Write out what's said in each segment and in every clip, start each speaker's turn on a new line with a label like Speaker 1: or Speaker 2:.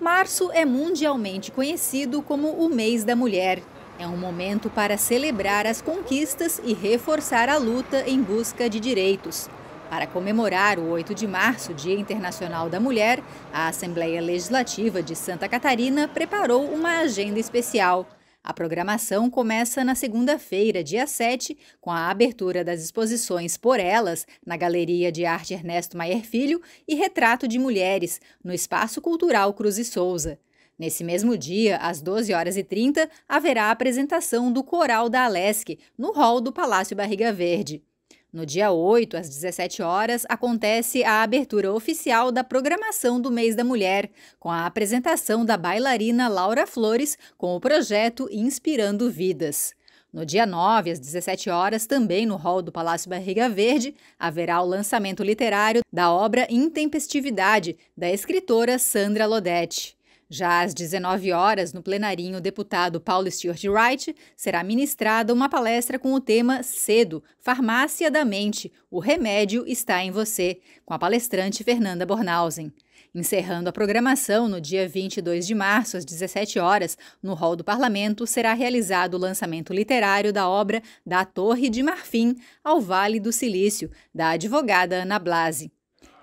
Speaker 1: Março é mundialmente conhecido como o mês da mulher. É um momento para celebrar as conquistas e reforçar a luta em busca de direitos. Para comemorar o 8 de março, Dia Internacional da Mulher, a Assembleia Legislativa de Santa Catarina preparou uma agenda especial. A programação começa na segunda-feira, dia 7, com a abertura das exposições Por Elas, na Galeria de Arte Ernesto Maier Filho, e Retrato de Mulheres, no Espaço Cultural Cruz e Souza. Nesse mesmo dia, às 12 horas e 30, haverá a apresentação do Coral da Alesc, no hall do Palácio Barriga Verde. No dia 8, às 17 horas, acontece a abertura oficial da programação do Mês da Mulher, com a apresentação da bailarina Laura Flores com o projeto Inspirando Vidas. No dia 9, às 17 horas, também no hall do Palácio Barriga Verde, haverá o lançamento literário da obra Intempestividade, da escritora Sandra Lodete. Já às 19 horas, no plenarinho, o deputado Paulo Stuart Wright será ministrada uma palestra com o tema Cedo, Farmácia da Mente, o remédio está em você, com a palestrante Fernanda Bornhausen. Encerrando a programação, no dia 22 de março, às 17 horas, no hall do Parlamento, será realizado o lançamento literário da obra Da Torre de Marfim ao Vale do Silício, da advogada Ana Blasi.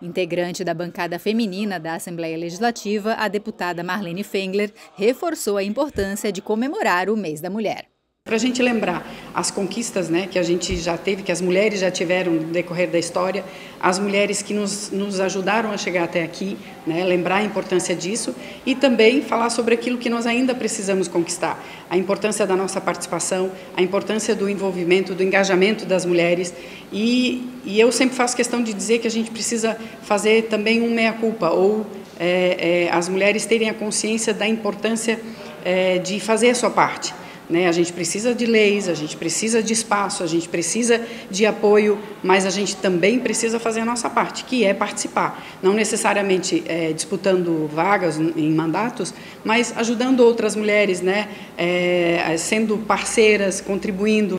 Speaker 1: Integrante da bancada feminina da Assembleia Legislativa, a deputada Marlene Fengler reforçou a importância de comemorar o mês da mulher.
Speaker 2: Para a gente lembrar as conquistas né, que a gente já teve, que as mulheres já tiveram no decorrer da história, as mulheres que nos, nos ajudaram a chegar até aqui, né, lembrar a importância disso e também falar sobre aquilo que nós ainda precisamos conquistar, a importância da nossa participação, a importância do envolvimento, do engajamento das mulheres e, e eu sempre faço questão de dizer que a gente precisa fazer também um meia-culpa ou é, é, as mulheres terem a consciência da importância é, de fazer a sua parte. Né? A gente precisa de leis, a gente precisa de espaço, a gente precisa de apoio, mas a gente também precisa fazer a nossa parte, que é participar. Não necessariamente é, disputando vagas em mandatos, mas ajudando outras mulheres, né? É, sendo parceiras, contribuindo